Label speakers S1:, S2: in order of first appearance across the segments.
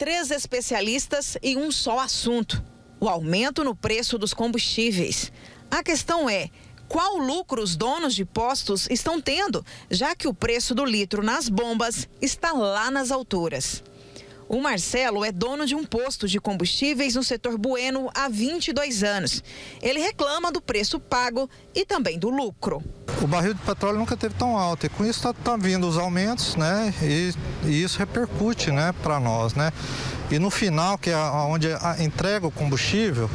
S1: três especialistas e um só assunto: o aumento no preço dos combustíveis. A questão é. Qual lucro os donos de postos estão tendo, já que o preço do litro nas bombas está lá nas alturas? O Marcelo é dono de um posto de combustíveis no setor Bueno há 22 anos. Ele reclama do preço pago e também do lucro.
S2: O barril de petróleo nunca teve tão alto e com isso está tá vindo os aumentos, né? E, e isso repercute, né, para nós, né? E no final, que é onde entrega o combustível,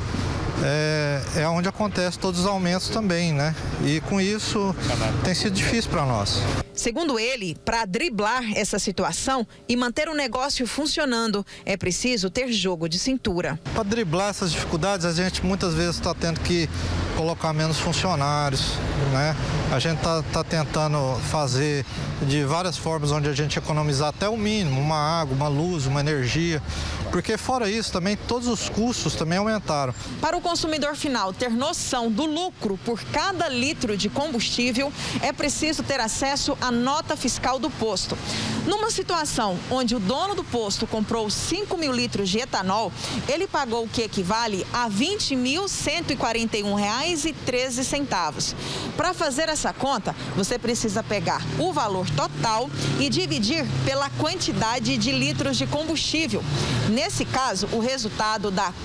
S2: é, é onde acontece todos os aumentos também, né? E com isso tem sido difícil para nós.
S1: Segundo ele, para driblar essa situação e manter o negócio funcionando, é preciso ter jogo de cintura.
S2: Para driblar essas dificuldades, a gente muitas vezes está tendo que colocar menos funcionários, né? A gente está tá tentando fazer de várias formas onde a gente economizar até o mínimo, uma água, uma luz, uma energia, porque fora isso também todos os custos também aumentaram.
S1: Para o consumidor final ter noção do lucro por cada litro de combustível, é preciso ter acesso à nota fiscal do posto. Numa situação onde o dono do posto comprou 5 mil litros de etanol, ele pagou o que equivale a R$ 20.141,13. Para fazer essa conta, você precisa pegar o valor total e dividir pela quantidade de litros de combustível. Nesse caso, o resultado dá R$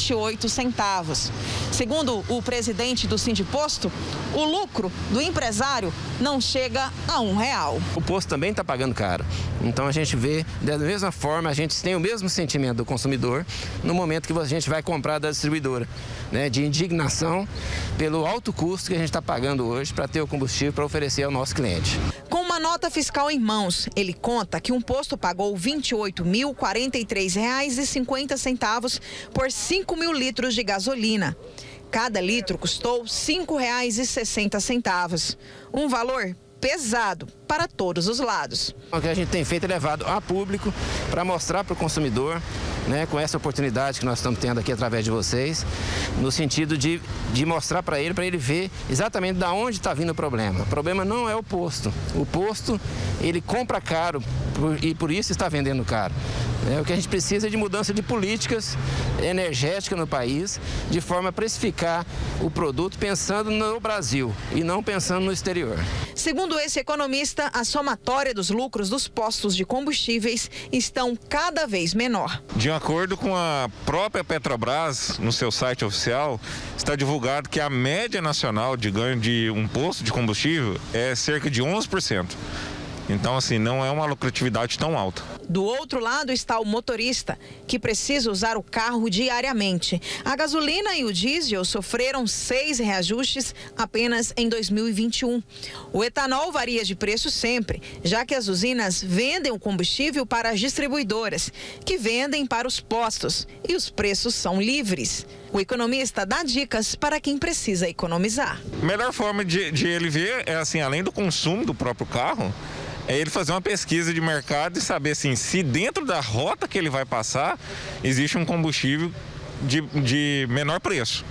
S1: 4,28. Segundo o presidente do Sindiposto, o lucro do empresário não chega a um real.
S3: O posto também está pagando caro. Então a gente vê, da mesma forma, a gente tem o mesmo sentimento do consumidor no momento que a gente vai comprar da distribuidora, né, de indignação pelo alto custo que a gente está pagando hoje para ter o combustível para oferecer ao nosso cliente.
S1: Com uma nota fiscal em mãos, ele conta que um posto pagou R$ 28.043,50 por 5 mil litros de gasolina. Cada litro custou R$ 5,60. Um valor pesado para todos os lados.
S3: O que a gente tem feito é levado a público para mostrar para o consumidor, né, com essa oportunidade que nós estamos tendo aqui através de vocês, no sentido de, de mostrar para ele, para ele ver exatamente de onde está vindo o problema. O problema não é o posto. O posto, ele compra caro e por isso está vendendo caro. É, o que a gente precisa é de mudança de políticas energéticas no país, de forma a precificar o produto pensando no Brasil e não pensando no exterior.
S1: Segundo esse economista, a somatória dos lucros dos postos de combustíveis estão cada vez menor.
S4: De acordo com a própria Petrobras, no seu site oficial, está divulgado que a média nacional de ganho de um posto de combustível é cerca de 11%. Então, assim, não é uma lucratividade tão alta.
S1: Do outro lado está o motorista, que precisa usar o carro diariamente. A gasolina e o diesel sofreram seis reajustes apenas em 2021. O etanol varia de preço sempre, já que as usinas vendem o combustível para as distribuidoras, que vendem para os postos, e os preços são livres. O economista dá dicas para quem precisa economizar.
S4: A melhor forma de, de ele ver é assim, além do consumo do próprio carro, é ele fazer uma pesquisa de mercado e saber assim, se dentro da rota que ele vai passar existe um combustível de, de menor preço.